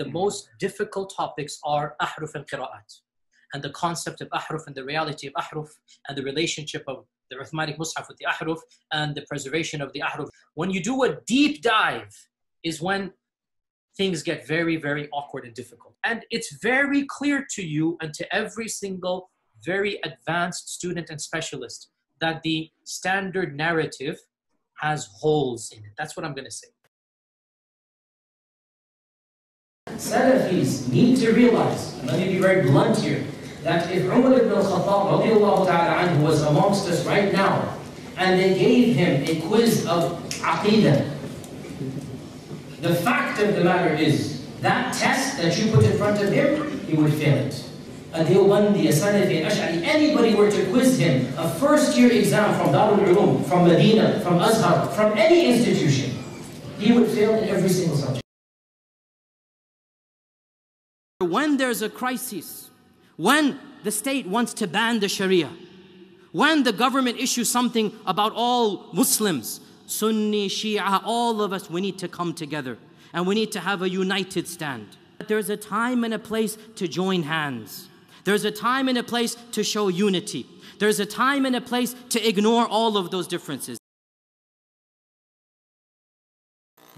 the mm-hmm. most difficult topics are ahruf and qira'at. And the concept of ahruf and the reality of ahruf and the relationship of the Uthmanic Mus'haf with the ahruf and the preservation of the ahruf. When you do a deep dive, is when things get very, very awkward and difficult. And it's very clear to you and to every single very advanced student and specialist that the standard narrative has holes in it. That's what I'm going to say. Salafis need to realize, and let me be very blunt here, that if Umar ibn al-Khattab was amongst us right now, and they gave him a quiz of aqidah, the fact of the matter is, that test that you put in front of him, he would fail it. A a Salafi, Ash'ari, anybody were to quiz him, a first year exam from Darul Ulum, from Medina, from Azhar, from any institution, he would fail in every single subject. When there's a crisis, when the state wants to ban the Sharia, when the government issues something about all Muslims, Sunni, Shia, all of us, we need to come together and we need to have a united stand. There's a time and a place to join hands. There's a time and a place to show unity. There's a time and a place to ignore all of those differences.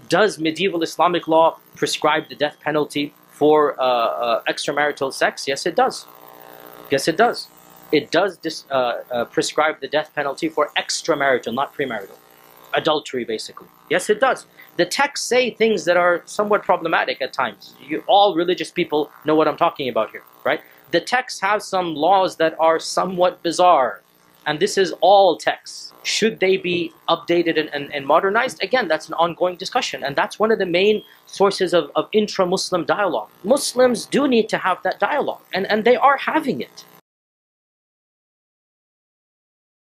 Does medieval Islamic law prescribe the death penalty for uh, uh, extramarital sex? Yes, it does. Yes, it does. It does dis, uh, uh prescribe the death penalty for extramarital, not premarital adultery, basically. Yes, it does. The texts say things that are somewhat problematic at times. You, all religious people know what I'm talking about here, right? The texts have some laws that are somewhat bizarre. And this is all texts. Should they be updated and, and, and modernized? Again, that's an ongoing discussion. And that's one of the main sources of, of intra-Muslim dialogue. Muslims do need to have that dialogue. And, and they are having it.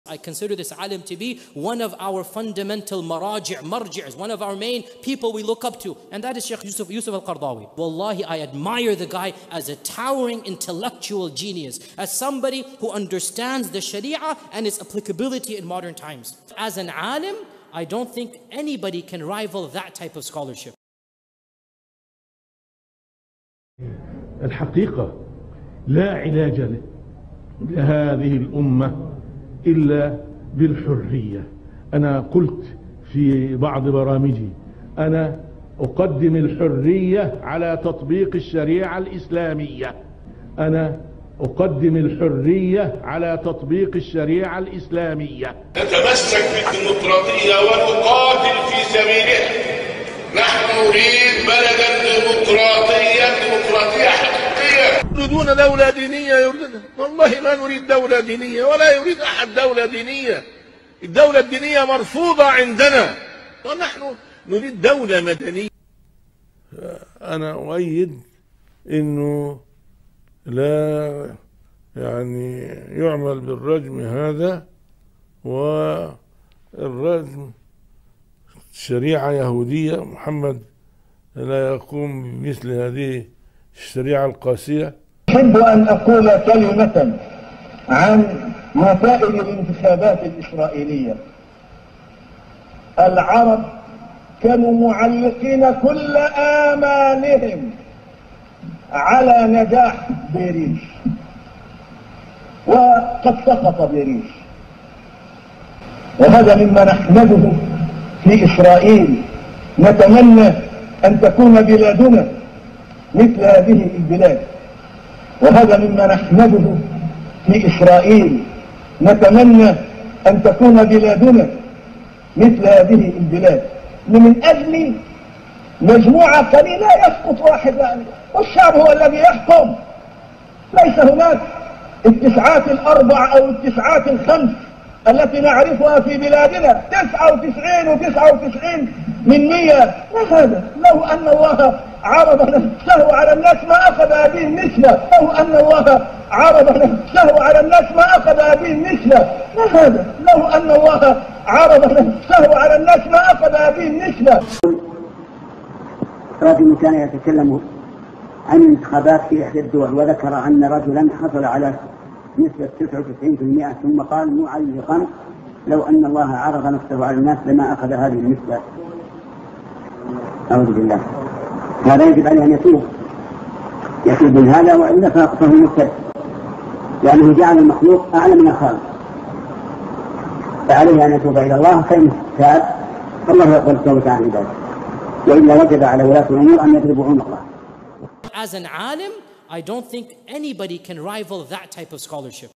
I consider this alim to be one of our fundamental maraji' marji'as, one of our main people we look up to, and that is Sheikh Yusuf, Yusuf al-Qardawi. Wallahi, I admire the guy as a towering intellectual genius, as somebody who understands the Sharia and its applicability in modern times. As an alim, I don't think anybody can rival that type of scholarship. الحقيقة لا علاج لهذه الأمة إلا بالحرية. أنا قلت في بعض برامجي أنا أقدم الحرية على تطبيق الشريعة الإسلامية. أنا أقدم الحرية على تطبيق الشريعة الإسلامية. نتمسك بالديمقراطية ونقاتل في سبيلها. نحن نريد بلدا ديمقراطيا ديمقراطية حقيقية يريدون دولة دينية يريدون والله ما نريد دولة دينية ولا يريد أحد دولة دينية. الدولة الدينية مرفوضة عندنا. ونحن نريد دولة مدنية. أنا أؤيد أنه لا يعني يعمل بالرجم هذا والرجم شريعة يهودية محمد لا يقوم بمثل هذه الشريعة القاسية. أحب أن أقول كلمة عن نتائج الانتخابات الإسرائيلية. العرب كانوا معلقين كل آمالهم على نجاح بيريش. وقد سقط بيريش. وهذا مما نحمده في إسرائيل. نتمنى أن تكون بلادنا مثل هذه البلاد. وهذا مما نحمده في إسرائيل. نتمنى أن تكون بلادنا مثل هذه البلاد. من أجل مجموعة قليلة يسقط واحد والشعب هو الذي يحكم. ليس هناك التسعات الأربع أو التسعات الخمس التي نعرفها في بلادنا. تسعة وتسعين وتسعة وتسعين من مية ما هذا؟ لو أن الله عرض نفسه على الناس ما أخذ هذه النسبة لو أن الله عرض نفسه على الناس ما أخذ هذه النسبة ما هذا لو أن الله عرض نفسه على الناس ما أخذ هذه النسبة رجل كان يتكلم عن الانتخابات في إحدى الدول وذكر أن رجلا حصل على نسبة 99% ثم قال معلقا لو أن الله عرض نفسه على الناس لما أخذ هذه النسبة. أعوذ بالله. هذا يجب عليه أن يتوب. يكذب هذا وإلا فهو مبتدع. لأنه جعل المخلوق أعلى من الخالق فعليه أن يتوب إلى الله فإن تاب فالله يقبل التوبة عن عباده. وإلا وجب على ولاة الأمور أن يضربوا عنقه As an alim, I don't think anybody can rival that type of scholarship.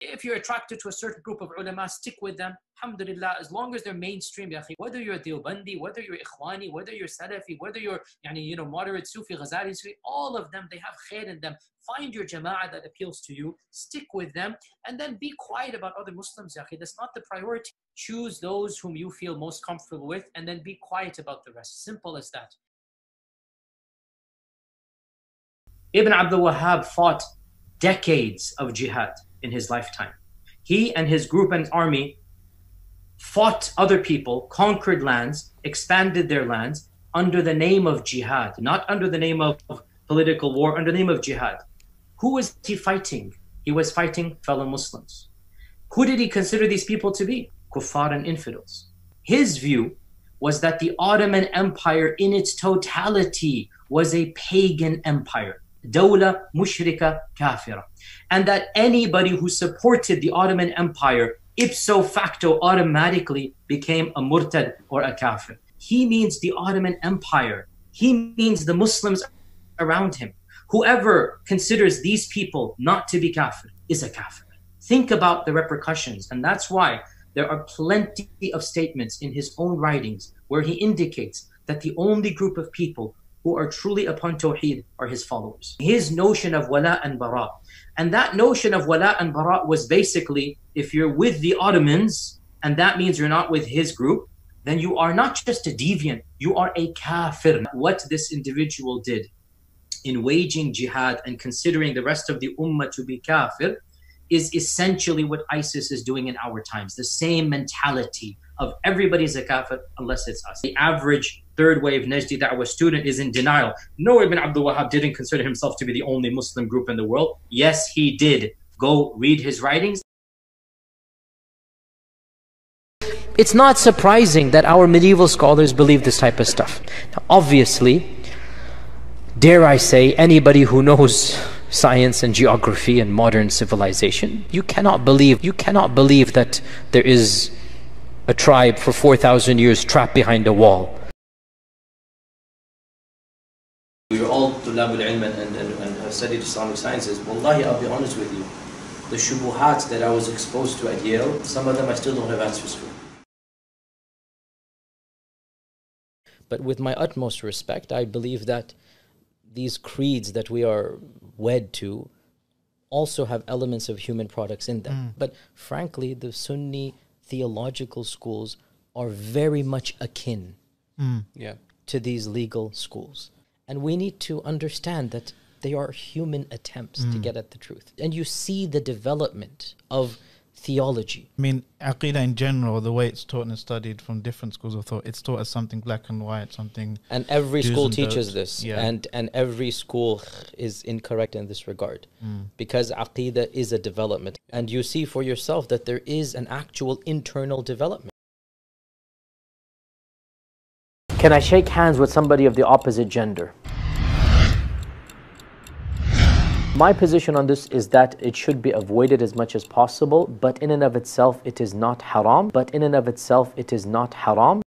If you're attracted to a certain group of ulama, stick with them. Alhamdulillah, as long as they're mainstream, ya whether you're a Deobandi, whether you're Ikhwani, whether you're Salafi, whether you're yani, you know, moderate Sufi, Ghazali, Sufi, all of them, they have khair in them. Find your jama'ah that appeals to you, stick with them, and then be quiet about other Muslims, ya. That's not the priority. Choose those whom you feel most comfortable with, and then be quiet about the rest. Simple as that. Ibn Abdul Wahhab fought decades of jihad in his lifetime. He and his group and army fought other people, conquered lands, expanded their lands under the name of jihad, not under the name of political war, under the name of jihad. Who was he fighting? He was fighting fellow Muslims. Who did he consider these people to be? Kuffar and infidels. His view was that the Ottoman Empire in its totality was a pagan empire. Dawla mushrika kafira. And that anybody who supported the Ottoman Empire ipso facto automatically became a murtad or a kafir. He means the Ottoman Empire. He means the Muslims around him. Whoever considers these people not to be kafir is a kafir. Think about the repercussions. And that's why there are plenty of statements in his own writings where he indicates that the only group of people who are truly upon Tawheed are his followers. His notion of wala and bara. And that notion of wala and bara was basically if you're with the Ottomans, and that means you're not with his group, then you are not just a deviant, you are a kafir. What this individual did in waging jihad and considering the rest of the ummah to be kafir is essentially what ISIS is doing in our times. The same mentality of everybody's a kafir unless it's us. The average third wave Najdi Da'wah student is in denial. No, Ibn Abdul Wahhab didn't consider himself to be the only Muslim group in the world. Yes, he did. Go read his writings. It's not surprising that our medieval scholars believe this type of stuff. Now, obviously, dare I say, anybody who knows science and geography and modern civilization, you cannot believe you cannot believe that there is a tribe for 4,000 years trapped behind a wall. We're all tulab al-ilm and, and, and have studied Islamic sciences. Wallahi, I'll be honest with you. The shubuhat that I was exposed to at Yale, some of them I still don't have answers for. But with my utmost respect, I believe that these creeds that we are wed to also have elements of human products in them. Mm. But frankly, the Sunni theological schools are very much akin mm. yeah. to these legal schools. And we need to understand that they are human attempts mm. to get at the truth. And you see the development of theology. I mean, Aqidah in general, the way it's taught and studied from different schools of thought, it's taught as something black and white, something. And every school and teaches this. Yeah. And, and every school is incorrect in this regard. Mm. Because Aqidah is a development. And you see for yourself that there is an actual internal development. Can I shake hands with somebody of the opposite gender? My position on this is that it should be avoided as much as possible, but in and of itself it is not haram. But in and of itself it is not haram.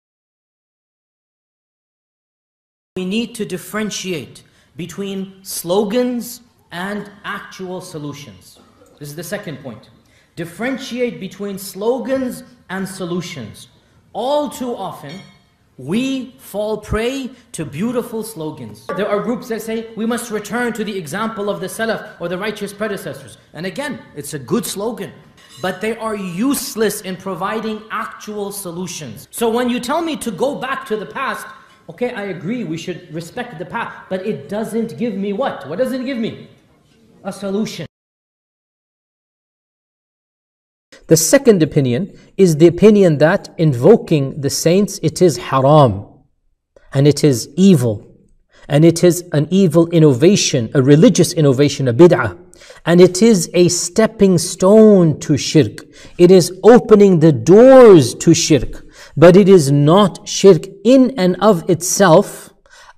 We need to differentiate between slogans and actual solutions. This is the second point. Differentiate between slogans and solutions. All too often, we fall prey to beautiful slogans. There are groups that say we must return to the example of the Salaf or the righteous predecessors. And again, it's a good slogan. But they are useless in providing actual solutions. So when you tell me to go back to the past, okay, I agree, we should respect the past. But it doesn't give me what? What does it give me? A solution. The second opinion is the opinion that invoking the saints, it is haram and it is evil and it is an evil innovation, a religious innovation, a bid'ah. And it is a stepping stone to shirk. It is opening the doors to shirk. But it is not shirk in and of itself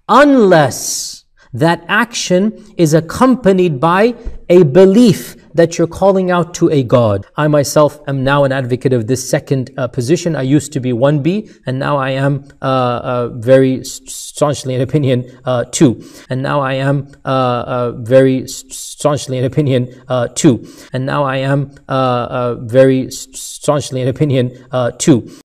unless that action is accompanied by a belief that you're calling out to a God. I myself am now an advocate of this second uh, position. I used to be 1B, and now I am uh, uh, very staunchly in opinion uh, 2. And now I am uh, uh, very staunchly in opinion 2. And now I am very staunchly in opinion 2.